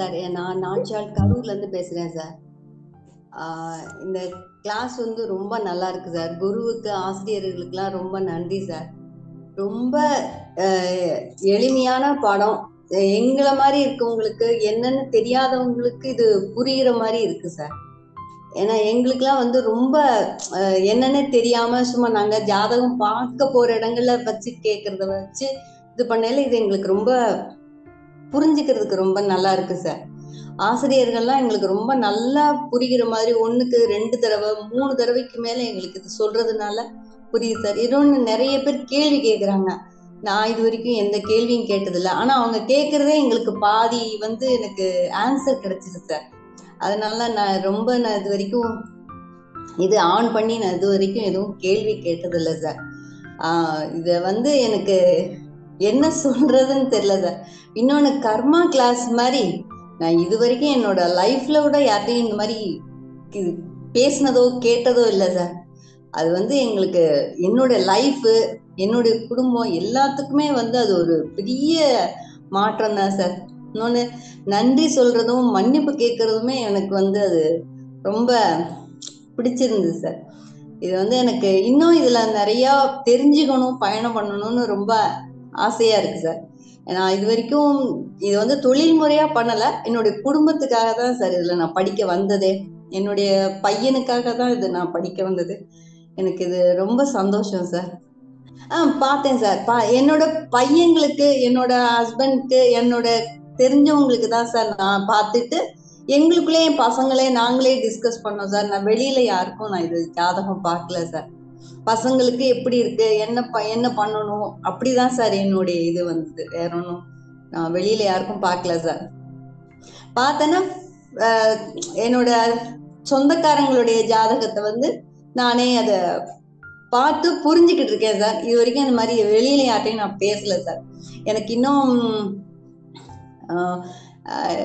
Sir நான் நாச்சியால் கரூர்லேருந்து பேசுகிறேன் sir. இந்த கிளாஸ் வந்து ரொம்ப நல்லா இருக்கு சார். குருவுக்கு ஆசிரியர்களுக்கெல்லாம் ரொம்ப நன்றி சார். ரொம்ப எளிமையான படம். எங்களை மாதிரி இருக்கவங்களுக்கு என்னன்னு தெரியாதவங்களுக்கு இது புரிகிற மாதிரி இருக்கு சார். ஏன்னா எங்களுக்கெல்லாம் வந்து ரொம்ப என்னன்னு தெரியாம சும்மா நாங்க ஜாதகம் பார்க்க போற இடங்கள்ல வச்சு கேட்கறத வச்சு இது பண்ணல இது எங்களுக்கு ரொம்ப புரிஞ்சுக்கிறதுக்கு ரொம்ப நல்லா இருக்கு சார் ஆசிரியர்கள்லாம் எங்களுக்கு ரொம்ப நல்லா புரிகிற மாதிரி ஒண்ணுக்கு ரெண்டு தடவை மூணு தடவைக்கு மேல எங்களுக்கு இது சொல்றதுனால புரியுது சார் இன்னொன்று நிறைய பேர் கேள்வி கேக்குறாங்க. நான் இது வரைக்கும் எந்த கேள்வியும் கேட்டதில்ல. ஆனா அவங்க கேட்குறதே எங்களுக்கு பாதி வந்து எனக்கு ஆன்சர் கிடைச்சிது சார் அதனால நான் ரொம்ப நான் இது வரைக்கும் இது ஆன் பண்ணி நான் இது வரைக்கும் எதுவும் கேள்வி கேட்டதில்லை சார் ஆஹ் இத வந்து எனக்கு என்ன சொல்றதுன்னு தெரியல சார் இன்னொன்னு கர்மா கிளாஸ் மாதிரி நான் இது வரைக்கும் என்னோட லைஃப்ல விட யார்ட்டையும் இந்த மாதிரி பேசினதோ கேட்டதோ இல்லை சார் அது வந்து எங்களுக்கு என்னோட லைஃபு என்னுடைய குடும்பம் எல்லாத்துக்குமே வந்து அது ஒரு பெரிய மாற்றம் தான் சார் இன்னொன்று நன்றி சொல்றதும் மன்னிப்பு கேட்கறதுமே எனக்கு வந்து அது ரொம்ப பிடிச்சிருந்தது சார் இது வந்து எனக்கு இன்னும் இதில் நிறையா தெரிஞ்சுக்கணும் பயணம் பண்ணணும்னு ரொம்ப ஆசையா இருக்கு சார். நான் இது வரைக்கும் இது வந்து தொழில் முறையா பண்ணல. என்னுடைய குடும்பத்துக்காக தான் சார் இதுல நான் படிக்க வந்ததே. என்னுடைய பையனுக்காக தான் இது நான் படிக்க வந்தது. எனக்கு இது ரொம்ப சந்தோஷம் சார். ஆ பார்த்தேன் சார். பா என்னோட பையங்களுக்கு என்னோட ஹஸ்பண்ட்க்கு என்னோட தெரிஞ்சவங்களுக்கு தான் சார் நான் பார்த்துட்டு எங்களுக்குள்ளே என் பசங்களே நாங்களே டிஸ்கஸ் பண்ணோம் சார். நான் வெளியில யாருக்கும் நான் இது ஜாதகம் பார்க்கல சார். பசங்களுக்கு எப்படி இருக்கு? என்ன ப என்ன பண்ணணும்? அப்படிதான் சார் என்னுடைய இது வந்தது. வேற ஒன்றும் நான் வெளியில யாருக்கும் பார்க்கல சார். பார்த்தேன்னா என்னோட சொந்தக்காரங்களுடைய ஜாதகத்தை வந்து நானே அதை பார்த்து புரிஞ்சுக்கிட்டு இருக்கேன் சார். இது வரைக்கும் அந்த மாதிரி வெளியில யார்ட்டையும் நான் பேசல சார். எனக்கு இன்னும் ஆஹ்,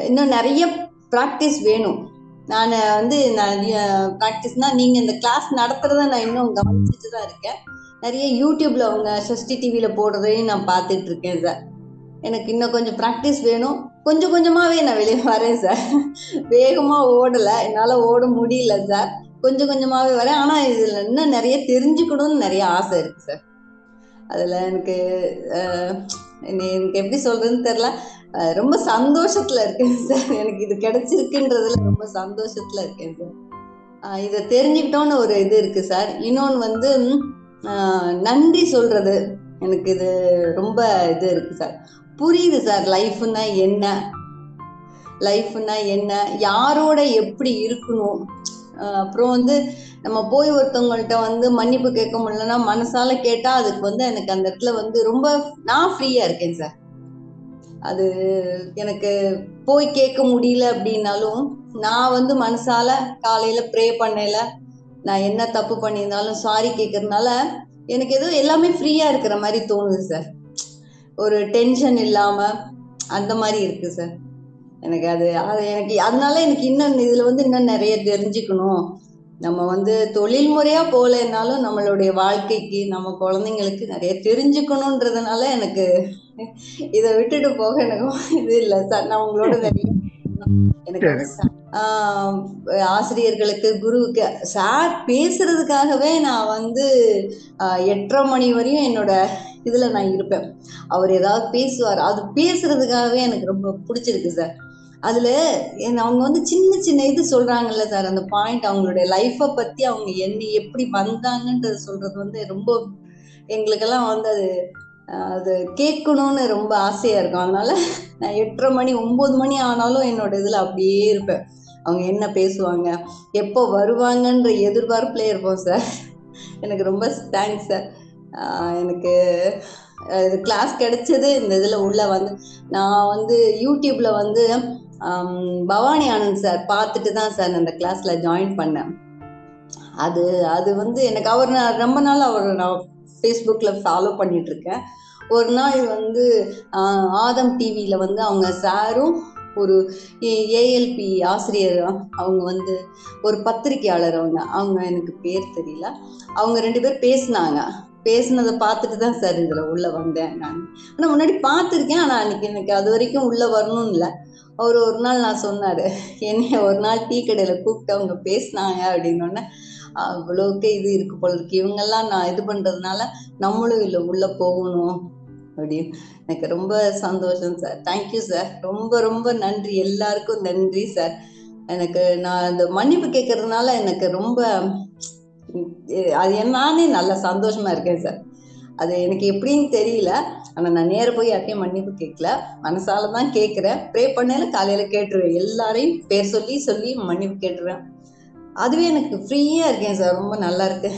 இன்னும் நிறைய ப்ராக்டிஸ் வேணும். நான் வந்து நான் ப்ராக்டிஸ்னா நீங்க இந்த கிளாஸ் நடத்துறத நான் இன்னும் கவனிச்சுட்டு தான் இருக்கேன். நிறைய யூடியூப்ல அவங்க சஷ்டி டிவியில போடுறதையும் நான் பார்த்துட்டு இருக்கேன் சார் எனக்கு இன்னும் கொஞ்சம் ப்ராக்டிஸ் வேணும். கொஞ்சம் கொஞ்சமாவே நான் வெளியே வரேன் சார் வேகமா ஓடல. என்னால ஓட முடியல சார் கொஞ்சம் கொஞ்சமாவே வரேன். ஆனா இதுல இன்னும் நிறைய தெரிஞ்சுக்கணும்னு நிறைய ஆசை இருக்கு சார் அதுல எனக்கு எனக்கு எப்படி சொல்றதுன்னு தெரியல. ரொம்ப சந்தோஷத்துல இருக்கேன் சார். எனக்கு இது கிடைச்சிருக்குன்றதுல ரொம்ப சந்தோஷத்துல இருக்கேன் சார். இதை தெரிஞ்சுக்கிட்டோன்னு ஒரு இது இருக்கு சார். இன்னொன்று வந்து நன்றி சொல்றது எனக்கு இது ரொம்ப இது இருக்கு சார். புரியுது சார் லைஃப்னா என்ன? லைஃப்னா என்ன? யாரோட எப்படி இருக்கணும்? அப்புறம் வந்து நம்ம போய் ஒருத்தவங்கள்ட்ட வந்து மன்னிப்பு கேட்க முடியலன்னா மனசால கேட்டா அதுக்கு வந்து எனக்கு அந்த இடத்துல வந்து ரொம்ப நான் ஃப்ரீயா இருக்கேன் சார் அது எனக்கு போய் கேட்க முடியல அப்படின்னாலும் நான் வந்து மனசால காலையில ப்ரே பண்ணல நான் என்ன தப்பு பண்ணியிருந்தாலும் சாரி கேட்கறதுனால எனக்கு ஏதோ எல்லாமே ஃப்ரீயா இருக்கிற மாதிரி தோணுது சார் ஒரு டென்ஷன் இல்லாம அந்த மாதிரி இருக்கு சார் எனக்கு அது அது எனக்கு அதனால எனக்கு இன்னும் இதுல வந்து இன்னும் நிறைய தெரிஞ்சுக்கணும். நம்ம வந்து தொழில் முறையா போகலைன்னாலும் நம்மளுடைய வாழ்க்கைக்கு நம்ம குழந்தைங்களுக்கு நிறைய தெரிஞ்சுக்கணுன்றதுனால எனக்கு இதை விட்டுட்டு போக எனக்கு இது இல்லை. சார் நான் உங்களோட நிறைய எனக்கு ஆசிரியர்களுக்கு குருவுக்கு சார் பேசுறதுக்காகவே நான் வந்து எட்டரை மணி வரையும் என்னோட இதுல நான் இருப்பேன். அவர் ஏதாவது பேசுவார். அது பேசுறதுக்காகவே எனக்கு ரொம்ப பிடிச்சிருக்கு சார். அதுல அவங்க வந்து சின்ன சின்ன இது சொல்றாங்கல்ல சார் அந்த பாயிண்ட் அவங்களுடைய லைஃப்பை பத்தி அவங்க என்ன எப்படி வந்தாங்கன்றது சொல்றது வந்து ரொம்ப எங்களுக்கெல்லாம் வந்து அது அது கேட்கணும்னு ரொம்ப ஆசையா இருக்கும். அதனால நான் எட்டரை மணி ஒன்பது மணி ஆனாலும் என்னோட இதுல அப்படியே இருப்பேன். அவங்க என்ன பேசுவாங்க எப்போ வருவாங்கன்ற எதிர்பார்ப்புல இருப்போம் சார் எனக்கு ரொம்ப தேங்க்ஸ் சார் எனக்கு இது கிளாஸ் கிடைச்சது இந்த இதில் உள்ள வந்து நான் வந்து யூடியூப்ல வந்து பவானி ஆனந்த் சார் பார்த்துட்டு தான் சார் அந்த கிளாஸ்ல ஜாயின் பண்ணேன். அது அது வந்து எனக்கு அவர் நான் ரொம்ப நாள் அவர் நான் ஃபேஸ்புக்ல ஃபாலோ பண்ணிட்டு இருக்கேன். ஒரு நாள் வந்து ஆதம் டிவியில வந்து அவங்க சாரும் ஒரு ஏஎல்பி ஆசிரியர் அவங்க வந்து ஒரு பத்திரிக்கையாளர் அவங்க அவங்க எனக்கு பேர் தெரியல. அவங்க ரெண்டு பேர் பேசினாங்க. பேசுனதை பார்த்துட்டு தான் சார் இதில் உள்ளே வந்தேன் நான். ஆனால் முன்னாடி பார்த்துருக்கேன் ஆனால் அன்னைக்கு எனக்கு அது வரைக்கும் உள்ளே வரணும்னு இல்லை. அவர் ஒரு நாள் நான் சொன்னார் என்னைய ஒரு நாள் டீ கடையில கூப்பிட்டு அவங்க பேசினாங்க அப்படின்னோடனே அவ்வளோக்கு இது இருக்கு போல இருக்கு. இவங்கெல்லாம் நான் இது பண்ணுறதுனால நம்மளும் இல்லை உள்ளே போகணும் அப்படின்னு. எனக்கு ரொம்ப சந்தோஷம் சார். Thank you sir. ரொம்ப ரொம்ப நன்றி. எல்லாருக்கும் நன்றி சார். எனக்கு நான் இந்த மன்னிப்பு கேட்கறதுனால எனக்கு ரொம்ப அது நானே நல்ல சந்தோஷமா இருக்கேன் சார். அது எனக்கு எப்படின்னு தெரியல. ஆனால் நான் நேர போய் யார்ட்டையும் மன்னிப்பு கேட்கல மனசால தான் கேட்குறேன் ப்ரே பண்ணல காலையில் கேட்டுருவேன். எல்லாரையும் பேர் சொல்லி சொல்லி மன்னிப்பு கேட்டுருவேன். அதுவே எனக்கு ஃப்ரீயாக இருக்கேன் சார். ரொம்ப நல்லா இருக்கு.